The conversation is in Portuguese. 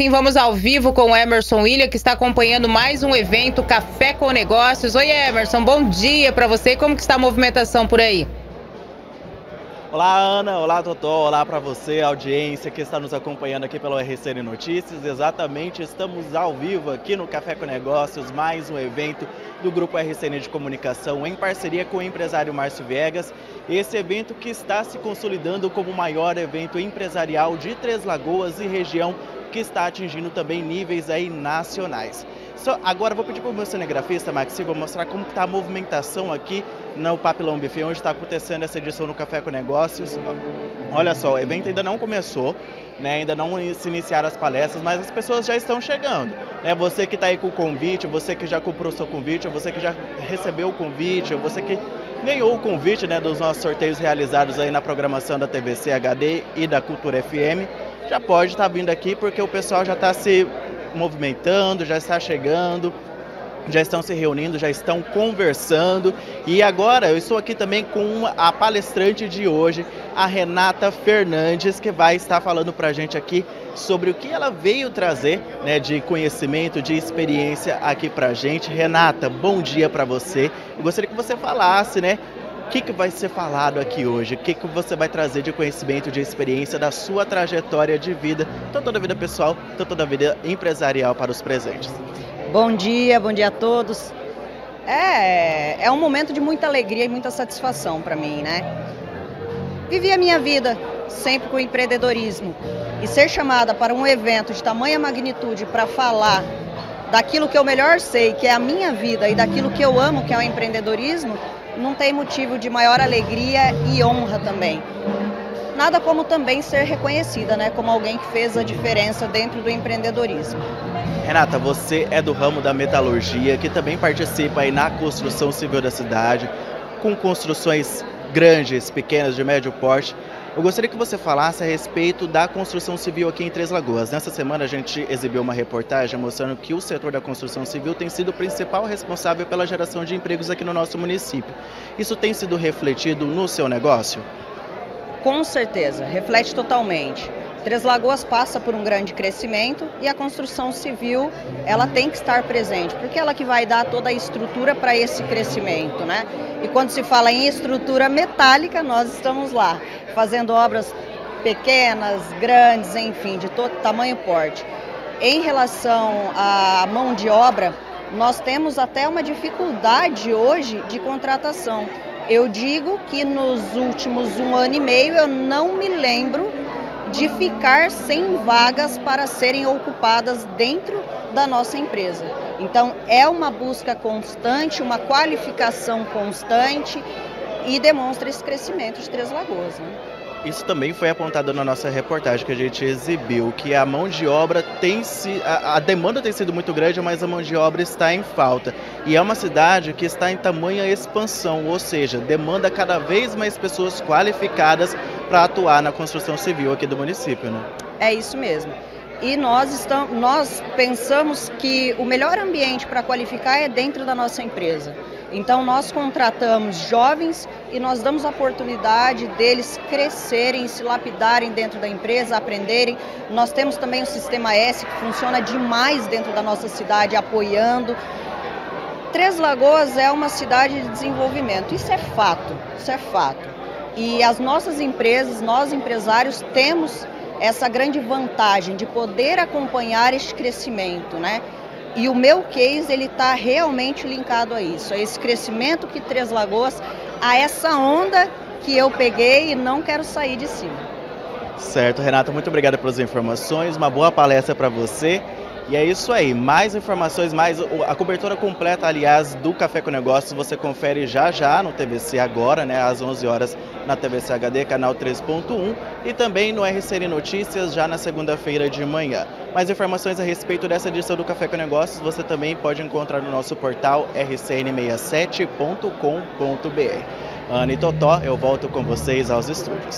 Sim, vamos ao vivo com o Emerson William, que está acompanhando mais um evento Café com Negócios. Oi, Emerson, bom dia para você. Como que está a movimentação por aí? Olá, Ana. Olá, Totó. Olá para você, audiência que está nos acompanhando aqui pelo RCN Notícias. Exatamente, estamos ao vivo aqui no Café com Negócios, mais um evento do Grupo RCN de Comunicação em parceria com o empresário Márcio Viegas. Esse evento que está se consolidando como o maior evento empresarial de Três Lagoas e região que está atingindo também níveis aí nacionais. So, agora vou pedir para o meu cinegrafista, Maxi, vou mostrar como está a movimentação aqui no Papilão Buffet, onde está acontecendo essa edição no Café com Negócios. Olha só, o evento ainda não começou, né, ainda não se iniciaram as palestras, mas as pessoas já estão chegando. Né? Você que está aí com o convite, você que já comprou o seu convite, você que já recebeu o convite, você que ganhou o convite né, dos nossos sorteios realizados aí na programação da TVC HD e da Cultura FM, já pode estar tá vindo aqui porque o pessoal já está se movimentando, já está chegando, já estão se reunindo, já estão conversando. E agora eu estou aqui também com a palestrante de hoje, a Renata Fernandes, que vai estar falando para a gente aqui sobre o que ela veio trazer né, de conhecimento, de experiência aqui para a gente. Renata, bom dia para você. Eu gostaria que você falasse né, que, que vai ser falado aqui hoje? O que, que você vai trazer de conhecimento, de experiência da sua trajetória de vida, tanto da vida pessoal, tanto da vida empresarial para os presentes? Bom dia, bom dia a todos. É, é um momento de muita alegria e muita satisfação para mim, né? Vivi a minha vida sempre com empreendedorismo e ser chamada para um evento de tamanha magnitude para falar daquilo que eu melhor sei, que é a minha vida, e daquilo que eu amo, que é o empreendedorismo, não tem motivo de maior alegria e honra também. Nada como também ser reconhecida, né, como alguém que fez a diferença dentro do empreendedorismo. Renata, você é do ramo da metalurgia, que também participa aí na construção civil da cidade, com construções grandes, pequenas, de médio porte. Eu gostaria que você falasse a respeito da construção civil aqui em Três Lagoas. Nessa semana a gente exibiu uma reportagem mostrando que o setor da construção civil tem sido o principal responsável pela geração de empregos aqui no nosso município. Isso tem sido refletido no seu negócio? Com certeza, reflete totalmente. Três Lagoas passa por um grande crescimento e a construção civil ela tem que estar presente, porque ela que vai dar toda a estrutura para esse crescimento, né? E quando se fala em estrutura metálica, nós estamos lá fazendo obras pequenas, grandes, enfim, de todo tamanho e porte. Em relação à mão de obra, nós temos até uma dificuldade hoje de contratação. Eu digo que nos últimos um ano e meio eu não me lembro de ficar sem vagas para serem ocupadas dentro da nossa empresa. Então, é uma busca constante, uma qualificação constante e demonstra esse crescimento de Três Lagoas. Né? Isso também foi apontado na nossa reportagem que a gente exibiu, que a mão de obra tem se. A, a, demanda tem sido muito grande, mas a mão de obra está em falta. E é uma cidade que está em tamanha expansão, ou seja, demanda cada vez mais pessoas qualificadas para atuar na construção civil aqui do município. Né? É isso mesmo. E nós, estamos, nós pensamos que o melhor ambiente para qualificar é dentro da nossa empresa. Então nós contratamos jovens e nós damos a oportunidade deles crescerem, se lapidarem dentro da empresa, aprenderem. Nós temos também o Sistema S que funciona demais dentro da nossa cidade, apoiando. Três Lagoas é uma cidade de desenvolvimento, isso é fato, isso é fato. E as nossas empresas, nós empresários, temos essa grande vantagem de poder acompanhar este crescimento, né? E o meu case ele está realmente linkado a isso, a esse crescimento que Três Lagoas, a essa onda que eu peguei e não quero sair de cima. Certo, Renata, muito obrigada pelas informações, uma boa palestra para você. E é isso aí, mais informações, mais a cobertura completa, aliás, do Café com Negócios, você confere já já no TVC agora, né, às 11 horas na TVC HD, canal 3.1 e também no RCN Notícias já na segunda-feira de manhã. Mais informações a respeito dessa edição do Café com Negócios você também pode encontrar no nosso portal rcn67.com.br. Ana e Totó, eu volto com vocês aos estúdios.